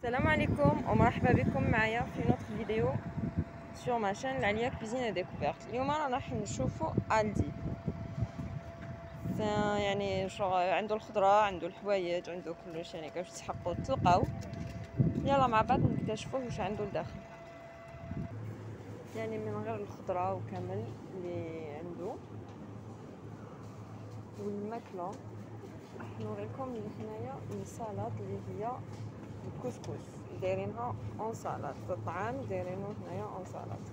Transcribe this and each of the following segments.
السلام عليكم ومرحبا بكم معايا في نوتر فيديو سور ما شان العليا كوزين ديكوفيرت اليوم رانا راح نشوفو الدي يعني عنده الخضرة عنده الحوايج عنده كلش يعني كيفاش تحقوا تلقاو. يلا مع بعض نكتشفوا واش عنده لداخل. يعني من غير الخضرة وكامل اللي عنده. والماكلة. راح نوريكم هنايا السلطة اللي هي الكسكس. دايرينها اون سالاد الطعام دايرينو هنايا اون سالاد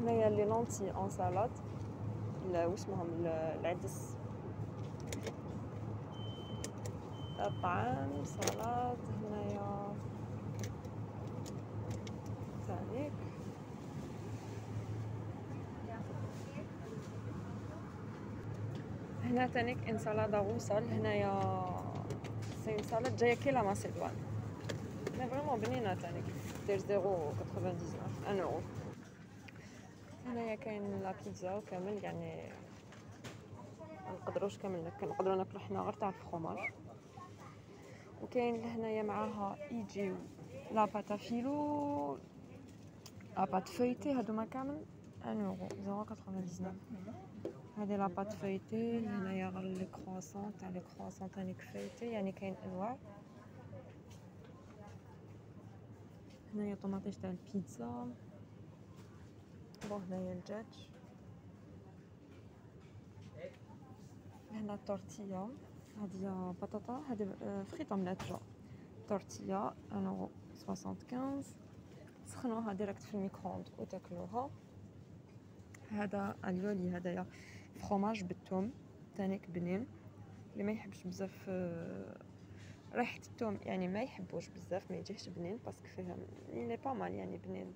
هنايا لي لونتي اون سالاد واسمهم العدس. الطعام سلطة هنايا تانيك هنا تانيك انسالادة غوصل هنايا سي سالاد جاية كي لا ماسيدوان مي فريمون بنينة تانيك دير زيرو كتخوفان ديزناف أن أورو. هنايا كاين لا بيتزا وكامل يعني منقدروش كامل كنقدرو ناكلو حنا غير تاع الفخوماج. وكاين لهنايا معاها يجيو لا باتا فيلو لا بات فويتي هادوما كامل أن أورو. زيرو كتخوفان هادي لا بات فايتي هنايا غير لي كرواسون تاع لي كرواسون تاني كفايتي يعني كاين انواع. هنايا طوماطيش تاع البيتزا. بون هنايا الدجاج. هنا التورتيا هادي بطاطا هادي فريطه مناتجه تورتيا أنا 75 سخنوها ديريكت في الميكرووند وتاكلوها. هذا اليولي هذايا. فخوماج بالثوم تانيك بنين. اللي ما يحبش بزاف آه، ريحه الثوم يعني ما يحبوش بزاف ما يجيش بنين باسكو فيها لي با مال يعني بنين.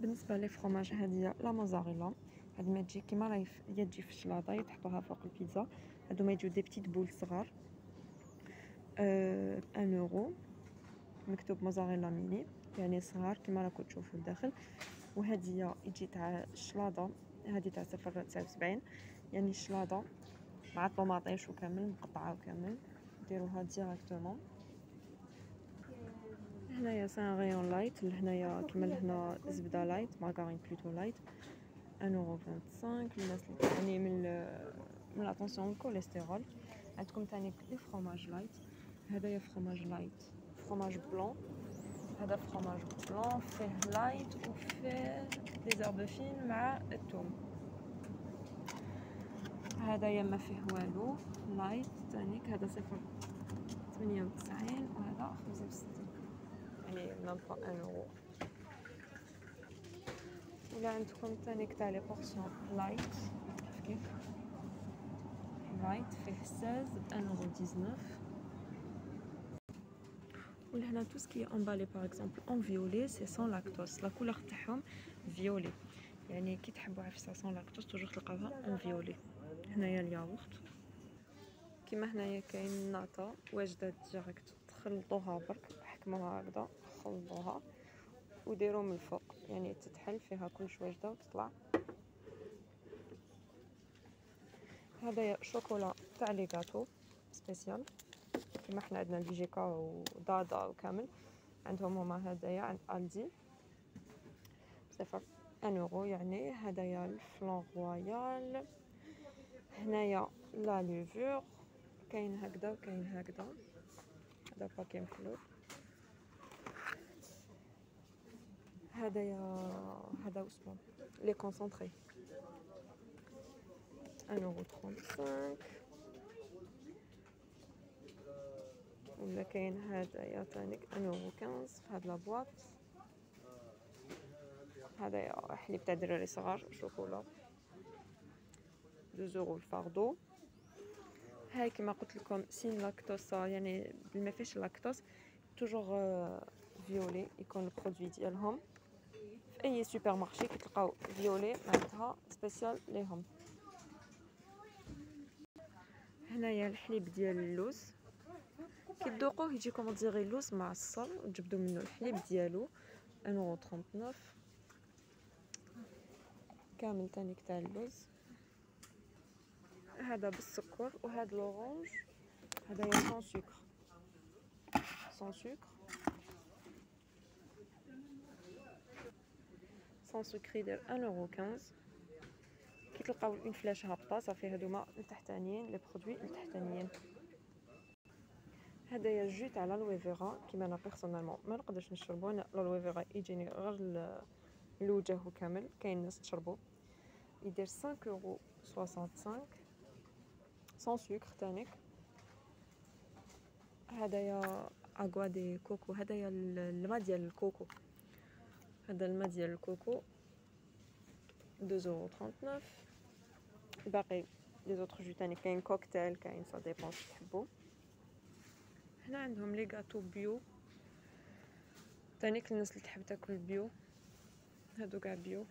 بالنسبة لي فخوماج هذه لا موزاريلا. هاد ما تجي كيما راهي هي تجي في الشلاضة يتحطوها فوق البيتزا. هادو ما يجيو دي بتيت بول صغار. أه ان اورو مكتوب موزاريلا ميني يعني صغار كيما راكم تشوفوا الداخل وهذه يجي تاع الشلاضة. هذه تاع صفر تسعة وسبعين. يعني الشلاضة مع الطوماطيش وكامل مقطعة وكامل. ديروها ديراكتومون هنايا سان غيون لايت لهنايا كيما لهنا زبدة لايت مارغارين بلوتو لايت ان اورو فونت للناس اللي تعاني من من لاتونسيون الكوليسترول عندكم تاني لي فروماج لايت هذايا فروماج لايت فروماج بلون هذا فروماج بلون فيه لايت وفيه لي زرب فين مع الثوم هذا ما فيه والو. لايت تانيك هذا صفر. ثمانية وتسعين. وهذا خمسة وستين. يعني ميم با ان اورو ولا عندكم تانيك تاع لي بورسيون لايت كيف لايت فيه ساز ان اورو ديزنوف ولهنا تو سكي امبالي باغ اكزومبل اون فيولي سي سون لاكتوز لا كولور تاعهم فيولي يعني كي تحبوا عفسة سون لاكتوز توجور تلقاوها اون فيولي هنايا الياغورت. كيما هنايا كاين ال nata واجدة direct تخلطوها برك حكموها هكذا خلطوها وديروا من الفوق. يعني تتحل فيها كلش واجدة وتطلع. هذايا شوكولا تاع les gâteaux spécial. كما حنا عندنا الفيجيكا ودادا وكامل عندهم هما هدايا عند ألدي. بصفر un euro يعني هدايا ال flan royal هنايا la levure كاين هكذا وكاين هكذا. هذا paquet مخلوط هدايا هذا واسمو les concentrés un euro 35 ولا كاين هذايا تانيك un euro 15 في هاد la boîte هذايا حليب تاع دراري صغار chocolat. deux euros ال fardeau هاي كما قلت لكم sin lactose يعني ما فيش lactose toujours violet يكون ال produit ديالهم. في أي supermarché كتلقاو violet معناتها spécial ليهم. هنايا الحليب ديال اللوز. كي يجيكم ديري اللوز معصر وتجبدوا منه الحليب ديالو 1.39 كامل تانيك تاع اللوز. هذا بالسكر وهذا l'orange. هذايا sans sucre sans sucre sans sucre يدير 1 اورو 15 كي تلقاو en flèche هابطة صافي هادوما التحتانيين les produits التحتانيين هدايا ال jus تاع l'aloe vera كيما أنا personnellement ما نقدرش نشربو أنا l'aloe vera يجيني غير الوجه كامل كاين ناس تشربو. يدير 5 اورو 65 sans sucre تانيك. هدايا agua de coco هدايا الماء ديال ال coco. هذا الماء ديال ال coco 2.39 باقي les autres jus تاني كاين كوكتيل كاين ça dépend تحبو هنا عندهم les gâteaux bio. تانيك الناس اللي تحب تاكل bio. هادو كاع bio.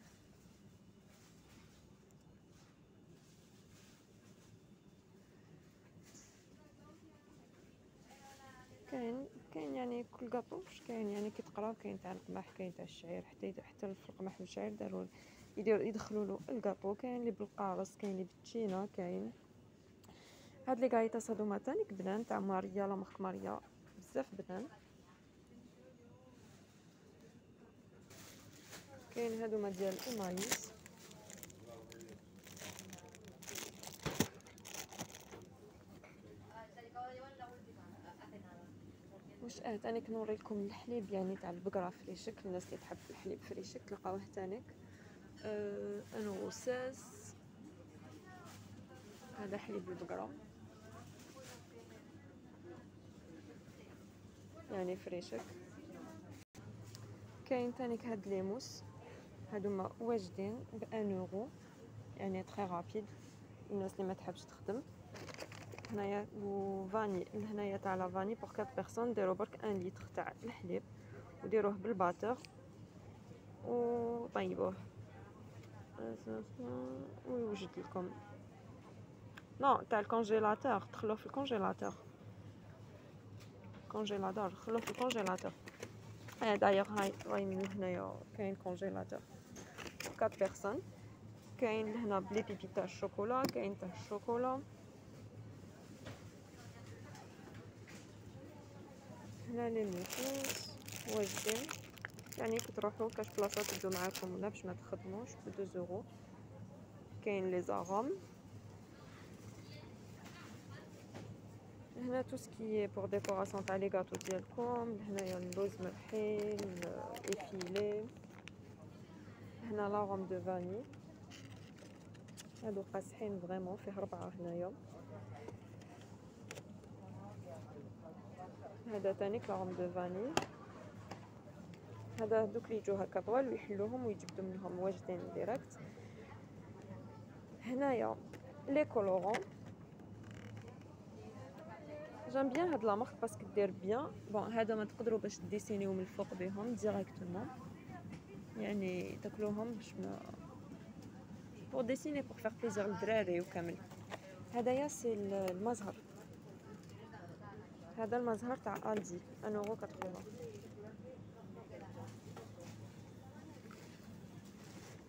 كاين كاين يعني كل كاطو واش كاين يعني كي كاين تاع القمح كاين تاع الشعير حتى حتى في القمح والشعير داروا يدخلوا له الكاطو كاين اللي بالقارص كاين اللي بالتشينا كاين هاد les galletas هادوما تانيك بنان تاع ماريا la marque ماريا. بزاف بنان. كاين هادوما ديال ال maïs واش آه تانيك نوريكم الحليب يعني تاع البقرة فريشك. الناس اللي تحب الحليب فريشك تلقاوه تانيك. آه انو ساس هذا حليب البقرة. يعني فريشك. كاين تانيك هاد les mousses هادوما واجدين ب un euro. يعني très rapide. الناس اللي ما تحبش تخدم. هنايا و vanille هنايا تاع la vanille pour 4 personnes ديرو برك 1 لتر تاع الحليب وديروه بال batteur. وطيبوه ويوجد لكم. non تاع ال congélateur تخلوه في ال congélateur congélateur خلوه في ال congélateur آه دايوغ هاي راهي من هنايا كاين congélateur 4 personnes كاين هنا ب les pépites تاع الشوكولا كاين تاع الشوكولا هنا لي ميكوس واجدين يعني كي تروحو كاش بلاصه تدو معاكم ولا باش ما تخدموش ب 2 زورو كاين les arômes هنا tout ce qui pour décoration تاع les gâteaux ديالكم هنايا اللوز مرحي effilé هنا l'arôme de vanille هادو قاصحين vraiment فيه ربعه هنايا هذا تاني ك l'arôme de vanille هذا دوك اللي يجو هكا طوال ويحلوهم ويجبدو منهم واجدين direct هنايا les colorants j'aime bien هاد la marque parce que très bien bon هذا ما تقدروا باش ديسينيو من الفوق بهم directement يعني تاكلوهم باش ما pour dessiner pour faire plaisir للدراري وكامل هدايا c'est المزهر هذا المزهر تاع الدي un euro كتخوها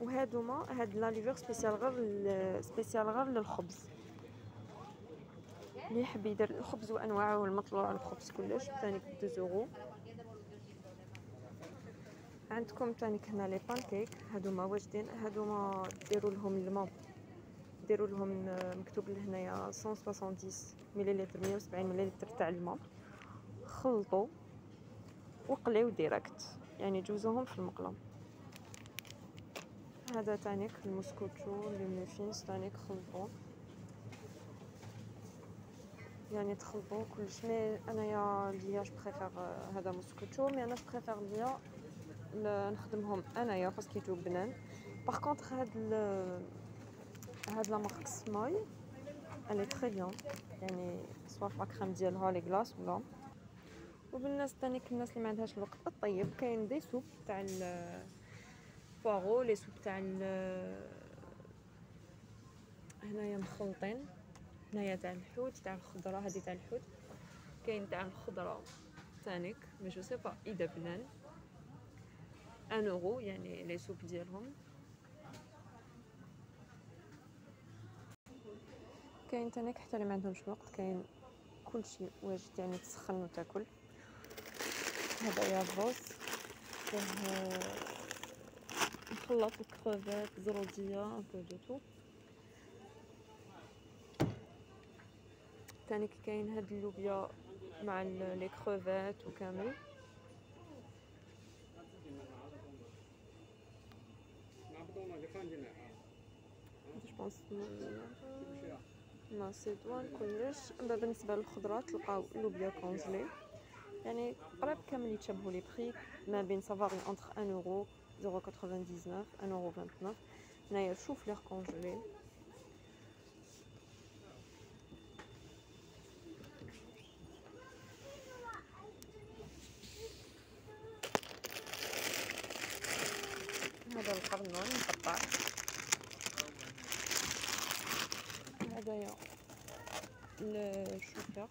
وهادوما هاد la levure spéciale غير spéciale غير للخبز اللي يحب يدير الخبز وأنواعه والمطلوع الخبز كلش. ثاني ب 2 زورو عندكم ثاني هنا les pancakes هادوما واجدين. هادوما ديروا لهم الماء. ديروا لهم مكتوب لهنايا 170 مليلتر 170 مليلتر تاع الماء. خلطوا وقليو direct يعني جوزوهم في المقله هذا تانيك المسكوتشو les muffins تانيك خلطوا يعني تخلطوا كلش. mais أنايا ليا je préfère هذا مسكوتشو mais أنا je préfère ليا نخدمهم أنايا parce que يجيو بنان par contre هاد هاد la marque سماي الي très bien يعني soit في la crème ديالها les glaces ولا. وبالناس تاني الناس اللي ما عندهاش الوقت الطيب. كاين des soupes تاع ال poireau les soupes تاع هنايا مخلطين. هنايا تاع الحوت تاع الخضرة هذه تاع الحوت. كاين تاع الخضرة تانيك mais je sais pas إذا بنان. un euro يعني les soupes ديالهم كاين تانيك حتى اللي ما عندهمش الوقت كاين كلشي واجد يعني تسخن وتاكل. هذايا الروز فيه مخلط الكروفات زروديه un peu de tout تانيك كاين هاد اللوبيا مع les crevettes وكامل. je pense macédoine كلش اما بالنسبة للخضرات تلقاو لوبيا congelée يعني قريب كامل يتشابهوا les prix ما بين ça varie entre 1 اورو 0.99 1 اورو 29 هنايا شوف les congelés هذايا الشوفر